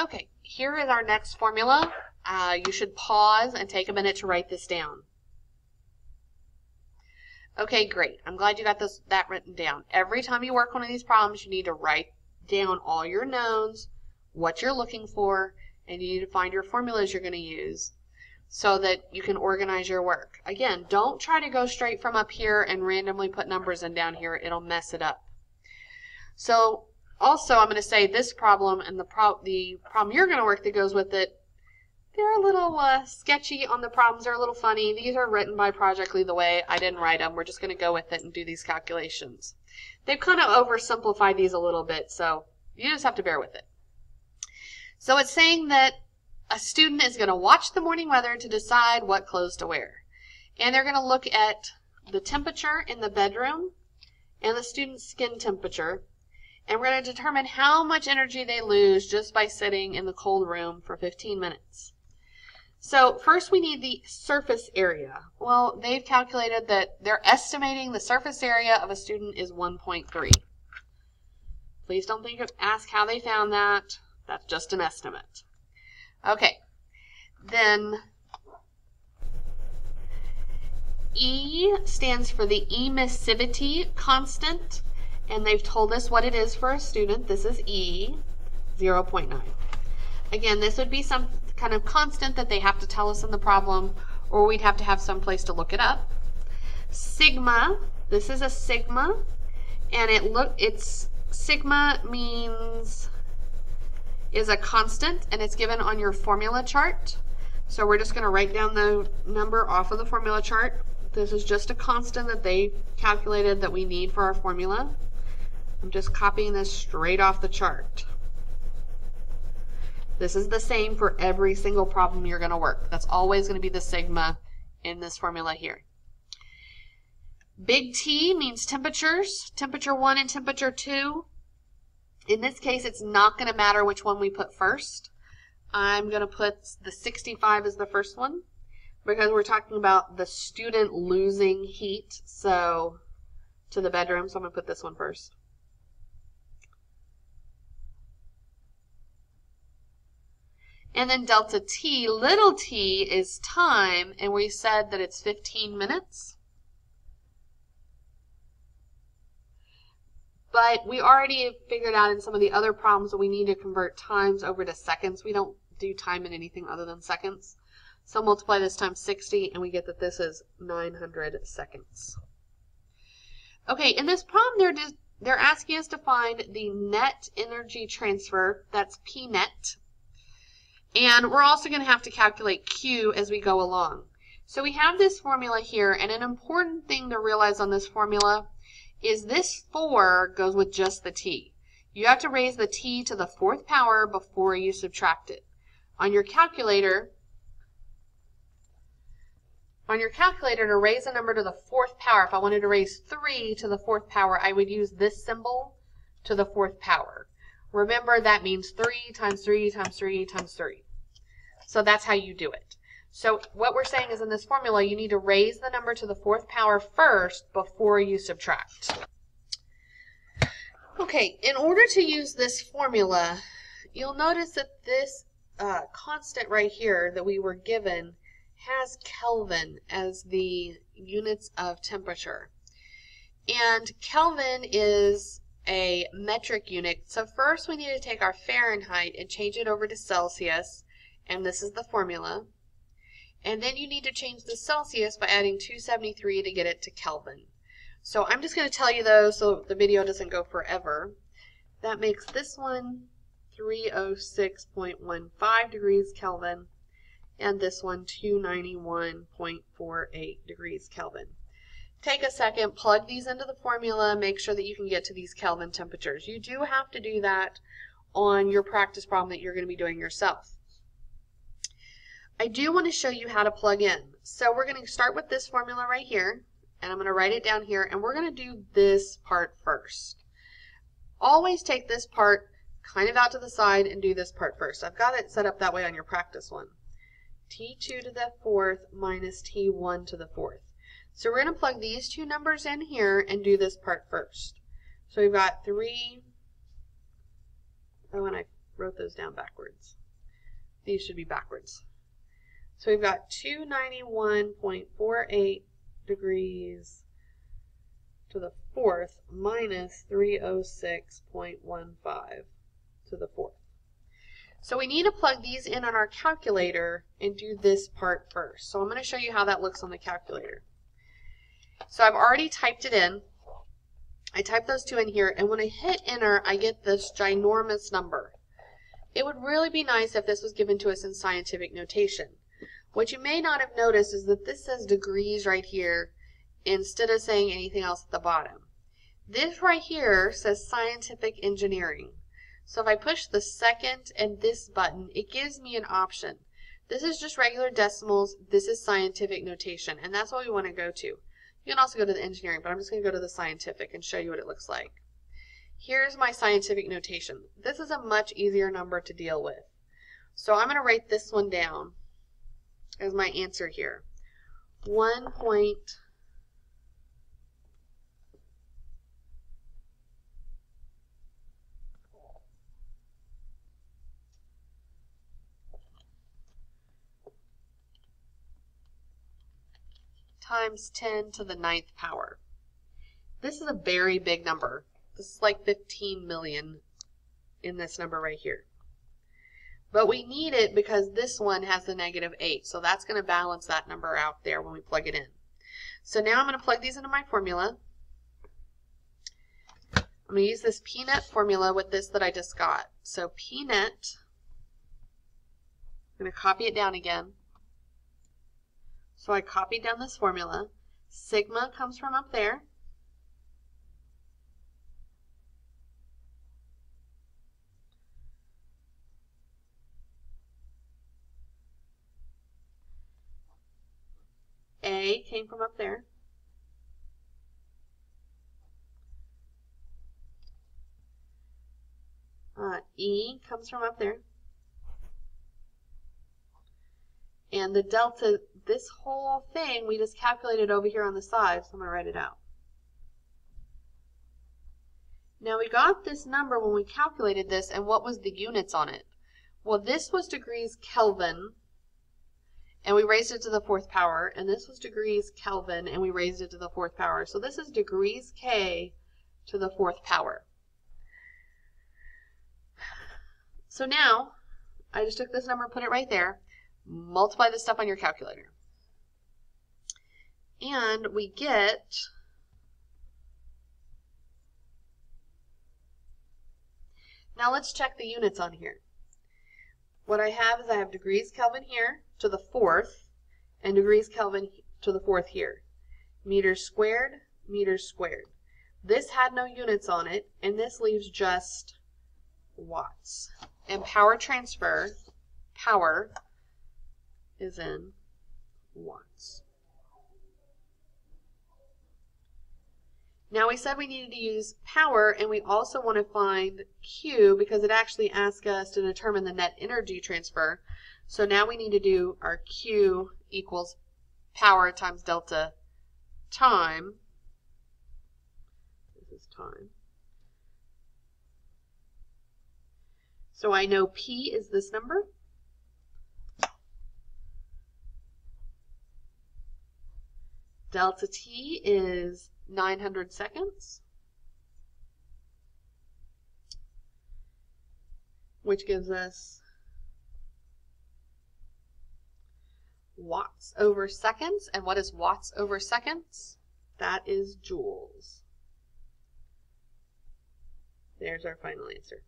Okay, here is our next formula. Uh, you should pause and take a minute to write this down. Okay, great. I'm glad you got this that written down. Every time you work one of these problems, you need to write down all your knowns, what you're looking for, and you need to find your formulas you're going to use so that you can organize your work. Again, don't try to go straight from up here and randomly put numbers in down here. It'll mess it up. So also, I'm going to say this problem and the, pro the problem you're going to work that goes with it, they're a little uh, sketchy on the problems. They're a little funny. These are written by Project Lead the Way. I didn't write them. We're just going to go with it and do these calculations. They've kind of oversimplified these a little bit, so you just have to bear with it. So it's saying that a student is going to watch the morning weather to decide what clothes to wear. And they're going to look at the temperature in the bedroom and the student's skin temperature. And we're going to determine how much energy they lose just by sitting in the cold room for 15 minutes. So first we need the surface area. Well, they've calculated that they're estimating the surface area of a student is 1.3. Please don't think of, ask how they found that. That's just an estimate. Okay, then E stands for the emissivity constant, and they've told us what it is for a student. This is E, 0.9. Again, this would be some kind of constant that they have to tell us in the problem, or we'd have to have some place to look it up. Sigma, this is a sigma, and it look it's sigma means is a constant and it's given on your formula chart. So we're just going to write down the number off of the formula chart. This is just a constant that they calculated that we need for our formula. I'm just copying this straight off the chart. This is the same for every single problem you're going to work. That's always going to be the sigma in this formula here. Big T means temperatures, temperature 1 and temperature 2. In this case, it's not going to matter which one we put first. I'm going to put the 65 as the first one because we're talking about the student losing heat so to the bedroom. So I'm going to put this one first. And then delta t, little t is time, and we said that it's 15 minutes. But we already figured out in some of the other problems that we need to convert times over to seconds. We don't do time in anything other than seconds. So multiply this times 60 and we get that this is 900 seconds. Okay, in this problem they're just, they're asking us to find the net energy transfer, that's P net. And we're also going to have to calculate Q as we go along. So we have this formula here, and an important thing to realize on this formula is this 4 goes with just the t. You have to raise the t to the fourth power before you subtract it. On your calculator, on your calculator to raise a number to the fourth power, if I wanted to raise 3 to the fourth power, I would use this symbol to the fourth power. Remember that means 3 times 3 times 3 times 3. So that's how you do it. So what we're saying is in this formula, you need to raise the number to the fourth power first before you subtract. Okay, in order to use this formula, you'll notice that this uh, constant right here that we were given has Kelvin as the units of temperature. And Kelvin is a metric unit. So first we need to take our Fahrenheit and change it over to Celsius. And this is the formula. And then you need to change the Celsius by adding 273 to get it to Kelvin. So I'm just going to tell you those so the video doesn't go forever. That makes this one 306.15 degrees Kelvin and this one 291.48 degrees Kelvin. Take a second, plug these into the formula, make sure that you can get to these Kelvin temperatures. You do have to do that on your practice problem that you're going to be doing yourself. I do want to show you how to plug in. So we're going to start with this formula right here, and I'm going to write it down here, and we're going to do this part first. Always take this part kind of out to the side and do this part first. I've got it set up that way on your practice one. T2 to the fourth minus T1 to the fourth. So we're going to plug these two numbers in here and do this part first. So we've got 3, oh, and I wrote those down backwards. These should be backwards. So we've got 291.48 degrees to the fourth minus 306.15 to the fourth. So we need to plug these in on our calculator and do this part first. So I'm going to show you how that looks on the calculator. So I've already typed it in. I type those two in here, and when I hit enter, I get this ginormous number. It would really be nice if this was given to us in scientific notation. What you may not have noticed is that this says degrees right here instead of saying anything else at the bottom. This right here says scientific engineering. So if I push the second and this button, it gives me an option. This is just regular decimals. This is scientific notation, and that's what we want to go to. You can also go to the engineering, but I'm just going to go to the scientific and show you what it looks like. Here's my scientific notation. This is a much easier number to deal with. So I'm going to write this one down as my answer here. 1 times 10 to the ninth power. This is a very big number. This is like 15 million in this number right here. But we need it because this one has the negative 8. So that's going to balance that number out there when we plug it in. So now I'm going to plug these into my formula. I'm going to use this PNet formula with this that I just got. So PNet, I'm going to copy it down again. So I copied down this formula. Sigma comes from up there. A came from up there. Uh, e comes from up there. And the delta, this whole thing, we just calculated over here on the side, so I'm going to write it out. Now we got this number when we calculated this, and what was the units on it? Well, this was degrees Kelvin, and we raised it to the fourth power, and this was degrees Kelvin, and we raised it to the fourth power. So this is degrees K to the fourth power. So now, I just took this number and put it right there multiply this stuff on your calculator. And we get Now let's check the units on here. What I have is I have degrees Kelvin here to the fourth and degrees Kelvin to the fourth here. Meters squared, meters squared. This had no units on it, and this leaves just watts. And power transfer, power, is in watts. Now we said we needed to use power and we also want to find Q because it actually asks us to determine the net energy transfer. So now we need to do our Q equals power times delta time. This is time. So I know P is this number. Delta T is 900 seconds, which gives us watts over seconds. And what is watts over seconds? That is joules. There's our final answer.